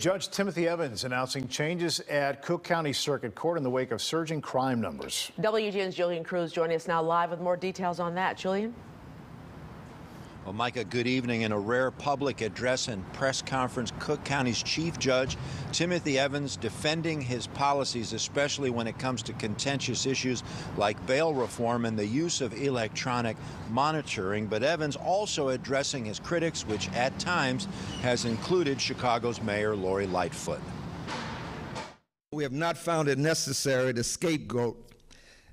Judge Timothy Evans announcing changes at Cook County Circuit Court in the wake of surging crime numbers. WGN's Julian Cruz joining us now live with more details on that. Julian? Well, Micah, good evening. In a rare public address and press conference, Cook County's Chief Judge Timothy Evans defending his policies, especially when it comes to contentious issues like bail reform and the use of electronic monitoring. But Evans also addressing his critics, which at times has included Chicago's Mayor Lori Lightfoot. We have not found it necessary to scapegoat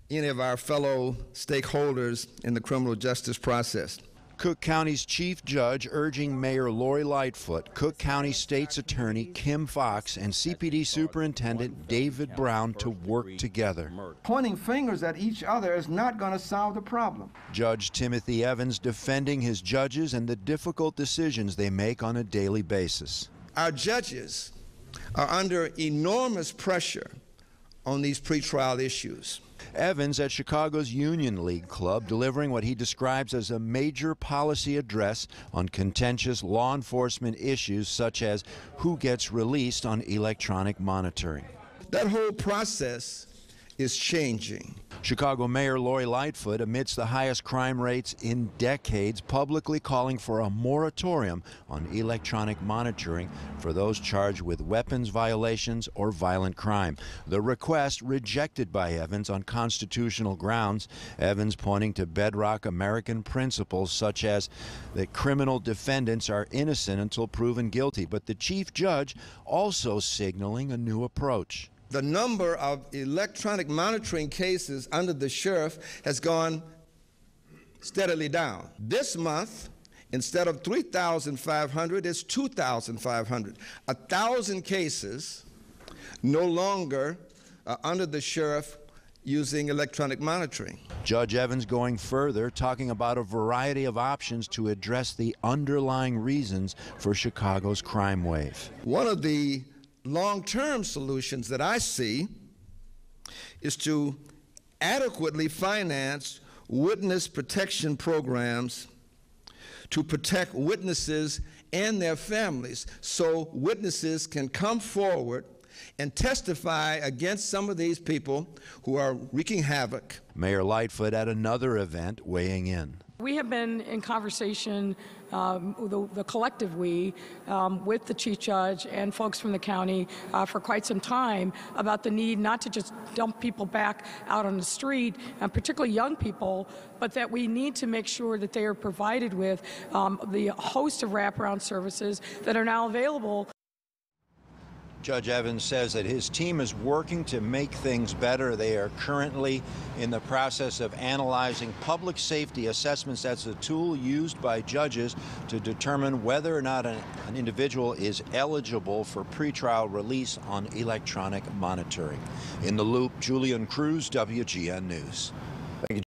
any of our fellow stakeholders in the criminal justice process. Cook County's chief judge urging Mayor Lori Lightfoot, Cook County State's Attorney Kim Foxx, and CPD Superintendent David Brown to work together. Pointing fingers at each other is not going to solve the problem. Judge Timothy Evans defending his judges and the difficult decisions they make on a daily basis. Our judges are under enormous pressure on these pretrial issues. Evans at Chicago's Union League Club delivering what he describes as a major policy address on contentious law enforcement issues such as who gets released on electronic monitoring. That whole process is changing. Chicago Mayor Lori Lightfoot, amidst the highest crime rates in decades, publicly calling for a moratorium on electronic monitoring for those charged with weapons violations or violent crime. The request rejected by Evans on constitutional grounds. Evans pointing to bedrock American principles such as that criminal defendants are innocent until proven guilty, but the chief judge also signaling a new approach the number of electronic monitoring cases under the sheriff has gone steadily down. This month, instead of 3,500, it's 2,500. A thousand cases no longer uh, under the sheriff using electronic monitoring. Judge Evans going further, talking about a variety of options to address the underlying reasons for Chicago's crime wave. One of the long term solutions that I see is to adequately finance witness protection programs to protect witnesses and their families so witnesses can come forward and testify against some of these people who are wreaking havoc. Mayor Lightfoot at another event weighing in. We have been in conversation, um, the, the, collective we, um, with the chief judge and folks from the county uh, for quite some time about the need not to just dump people back out on the street, and particularly young people, but that we need to make sure that they are provided with um, the host of wraparound services that are now available Judge Evans says that his team is working to make things better. They are currently in the process of analyzing public safety assessments. That's a tool used by judges to determine whether or not an, an individual is eligible for pretrial release on electronic monitoring. In the loop, Julian Cruz, WGN News.